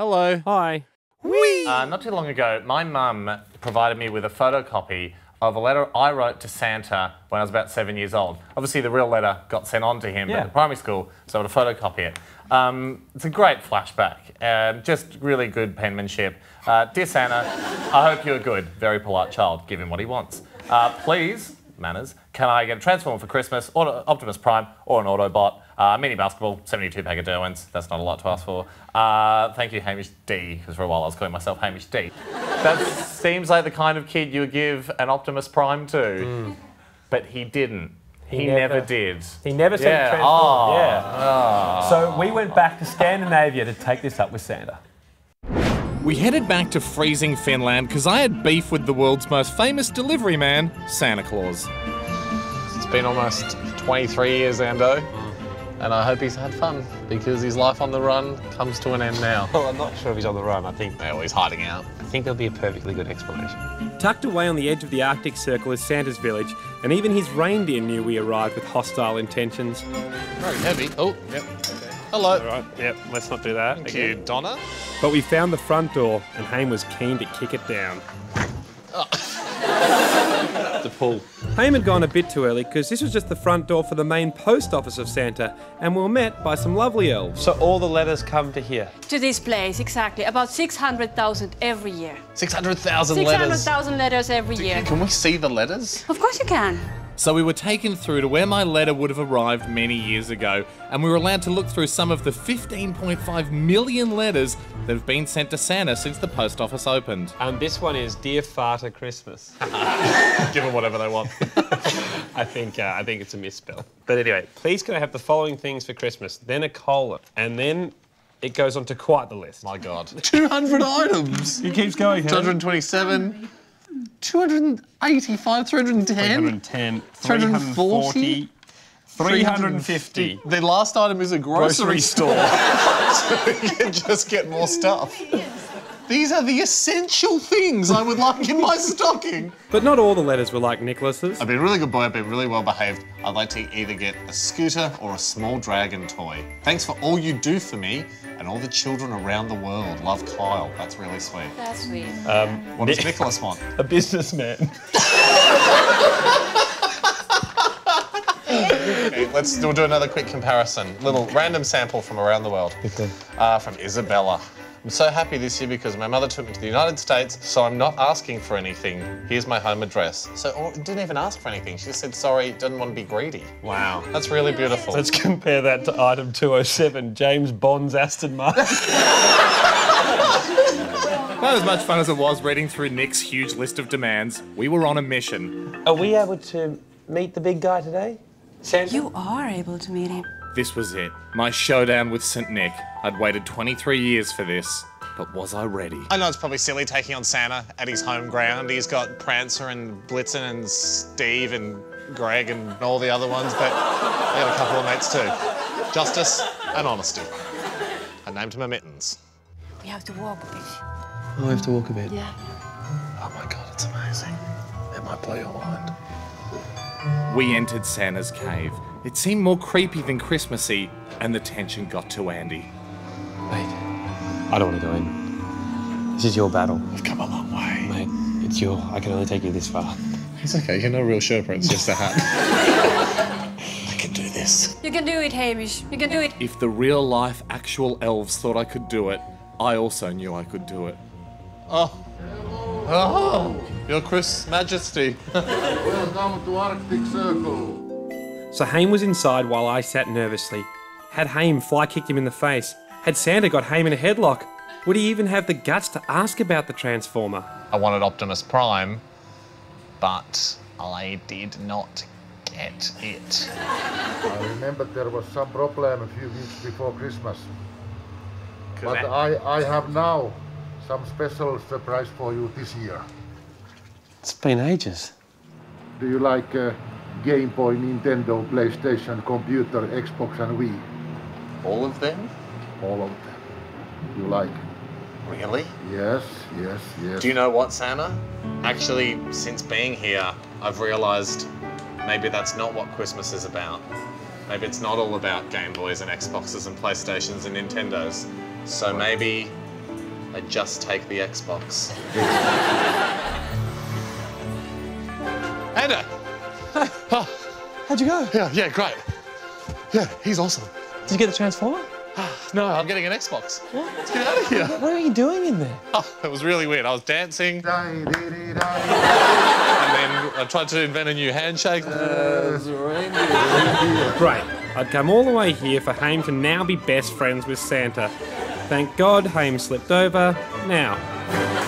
Hello. Hi. Uh, not too long ago, my mum provided me with a photocopy of a letter I wrote to Santa when I was about seven years old. Obviously, the real letter got sent on to him Yeah. at the primary school, so I had to photocopy it. Um, it's a great flashback. Um, just really good penmanship. Uh, Dear Santa, I hope you're good. Very polite child. Give him what he wants. Uh, please, manners, can I get a Transformer for Christmas, Auto- Optimus Prime, or an Autobot? Uh, mini basketball, 72 pack of Derwents. That's not a lot to ask for. Uh, thank you, Hamish D, because for a while I was calling myself Hamish D. That seems like the kind of kid you would give an Optimus Prime to. But he didn't. He, never, never- did. He never said Yeah. transform. Oh. Yeah. So we went back to Scandinavia to take this up with Santa. We headed back to freezing Finland because I had beef with the world's most famous delivery man, Santa Claus. It's been almost 23 years, Ando, and I hope he's had fun because his life on the run comes to an end now. Well, I'm not sure if he's on the run. I think Well, he's hiding out. I think there'll be a perfectly good explanation. Tucked away on the edge of the Arctic Circle is Santa's village, and even his reindeer knew we arrived with hostile intentions. Very heavy. Oh, yep. Hello. All right. Yep. Let's not do that. Thank you, Donner. But we found the front door, and Haim was keen to kick it down. The pull. Haim had gone a bit too early because this was just the front door for the main post office of Santa, and we were met by some lovely elves. So all the letters come to here. to this place, exactly. About 600,000 every year. 600,000 letters. 600,000 letters every year. Can we see the letters? Of course you can. So we were taken through to where my letter would have arrived many years ago, and we were allowed to look through some of the 15.5 million letters that have been sent to Santa since the post office opened. And this one is Dear Farter Christmas. Give them whatever they want. I think uh, I think it's a misspell. But anyway, please can I have the following things for Christmas? Then a colon, and then it goes on to quite the list. My God. 200 items. It keeps going. 227. 285, 310. 310, 340, 350. The last item is a grocery, Grocery store. so we can just get more stuff. These are the essential things I would like in my stocking. But not all the letters were like Nicholas's. I've been a really good boy, I've been really well behaved. I'd like to either get a scooter or a small dragon toy. Thanks for all you do for me and all the children around the world. Love Kyle. That's really sweet. That's sweet. What does um, Nicholas want? A businessman. Okay, let's we'll do another quick comparison. Little random sample from around the world. Uh, from Isabella. I'm so happy this year because my mother took me to the United States, so I'm not asking for anything. Here's my home address. So or, didn't even ask for anything. She just said sorry, didn't want to be greedy. Wow. That's really beautiful. Let's compare that to item 207, James Bond's Aston Martin. Not as much fun as it was reading through Nick's huge list of demands. We were on a mission. Are we able to meet the big guy today? Santa? You are able to meet him. This was it. My showdown with St. Nick. I'd waited 23 years for this, but was I ready? I know it's probably silly taking on Santa at his home ground. He's got Prancer and Blitzen and Steve and Greg and all the other ones, but I got a couple of mates too. Justice and honesty. I named him a Mittens. We have to walk a bit. Oh, I have to walk a bit. Yeah. Oh my god, it's amazing. It might blow your mind. We entered Santa's cave. It seemed more creepy than Christmassy, and the tension got to Andy. Mate, I don't want to go in. This is your battle. We've come a long way. Mate, it's your. I can only take you this far. It's okay, you're no real Sherpa, it's just a hat. I can do this. You can do it, Hamish. You can do it. If the real life actual elves thought I could do it, I also knew I could do it. Oh. Oh, your Chris Majesty. Welcome to Arctic Circle. So Haim was inside while I sat nervously. Had Haim fly kicked him in the face? Had Santa got Haim in a headlock? Would he even have the guts to ask about the Transformer? I wanted Optimus Prime, but I did not get it. I remember there was some problem a few weeks before Christmas. But I, I have now some special surprise for you this year. It's been ages. Do you like uh, Game Boy, Nintendo, PlayStation, computer, Xbox and Wii? All of them? All of them. You like? Really? Yes, yes, yes. Do you know what, Santa? Actually, since being here, I've realised maybe that's not what Christmas is about. Maybe it's not all about Game Boys and Xboxes and PlayStations and Nintendos. So maybe I just take the Xbox. Anna! How'd you go? Yeah, yeah, great. Yeah, he's awesome. Did you get the transformer? Ah, no, I'm getting an Xbox. What? Let's get out of here. What are you doing in there? Oh, it was really weird. I was dancing, Die, dee, dee, die. and then I tried to invent a new handshake. Great. I'd come all the way here for Haim to now be best friends with Santa. Thank God, Haim slipped over. Now.